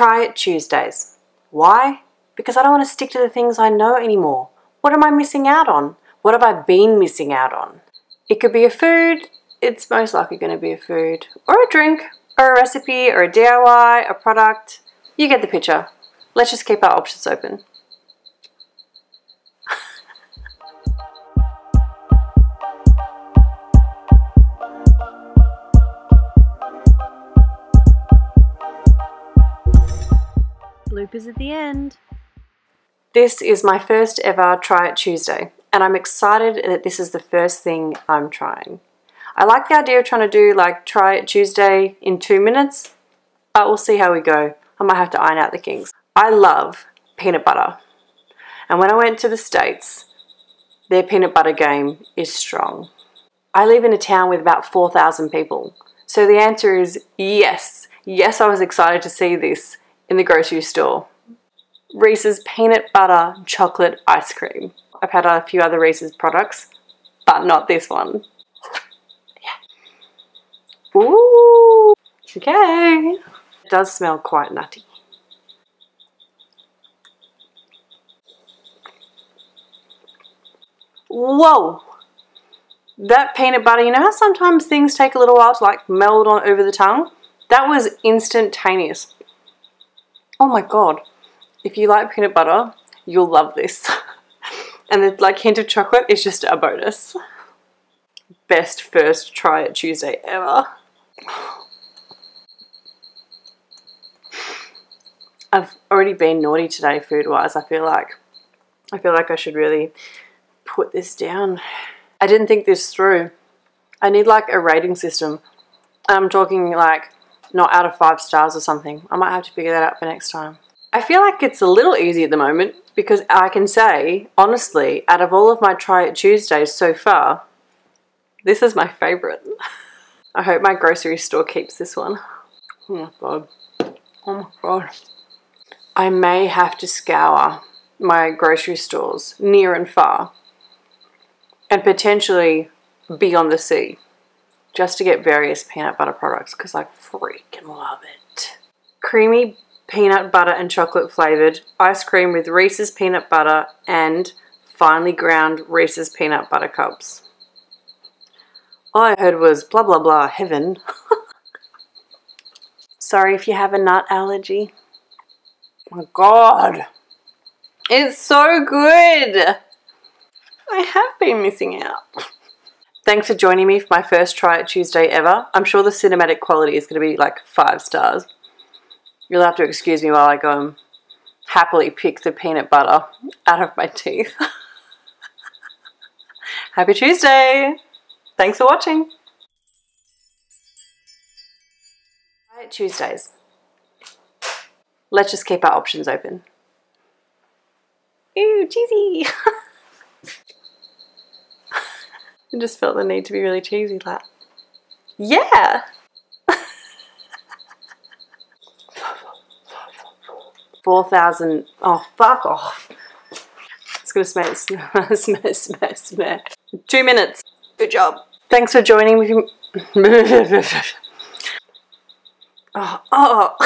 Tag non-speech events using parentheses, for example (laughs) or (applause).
Try it Tuesdays. Why? Because I don't want to stick to the things I know anymore. What am I missing out on? What have I been missing out on? It could be a food, it's most likely going to be a food, or a drink, or a recipe, or a DIY, a product. You get the picture. Let's just keep our options open. Bloopers at the end. This is my first ever Try It Tuesday, and I'm excited that this is the first thing I'm trying. I like the idea of trying to do like Try It Tuesday in two minutes, but we'll see how we go. I might have to iron out the kinks. I love peanut butter, and when I went to the States, their peanut butter game is strong. I live in a town with about 4,000 people, so the answer is yes. Yes, I was excited to see this in the grocery store. Reese's peanut butter chocolate ice cream. I've had a few other Reese's products, but not this one. yeah. Ooh, okay. It does smell quite nutty. Whoa! That peanut butter, you know how sometimes things take a little while to like meld on over the tongue? That was instantaneous. Oh my god. If you like peanut butter, you'll love this. (laughs) and the like hint of chocolate is just a bonus. Best first try it Tuesday ever. (sighs) I've already been naughty today food wise, I feel like. I feel like I should really put this down. I didn't think this through. I need like a rating system. I'm talking like not out of five stars or something. I might have to figure that out for next time. I feel like it's a little easy at the moment because I can say, honestly, out of all of my Try It Tuesdays so far, this is my favourite. (laughs) I hope my grocery store keeps this one. Oh my god. Oh my god. I may have to scour my grocery stores near and far and potentially be on the sea just to get various peanut butter products because I freaking love it. Creamy peanut butter and chocolate flavored ice cream with Reese's peanut butter and finely ground Reese's peanut butter cups. All I heard was blah blah blah heaven. (laughs) Sorry if you have a nut allergy. My god. It's so good. I have been missing out. Thanks for joining me for my first Try It Tuesday ever. I'm sure the cinematic quality is going to be like five stars. You'll have to excuse me while I go and happily pick the peanut butter out of my teeth. (laughs) Happy Tuesday! Thanks for watching. Try It Tuesdays. Let's just keep our options open. Ooh, cheesy! (laughs) I just felt the need to be really cheesy like, yeah! Four thousand. Oh, fuck off. It's gonna smell, smell, smell, smell, smell. Two minutes. Good job. Thanks for joining me. (laughs) oh, oh.